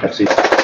That's it.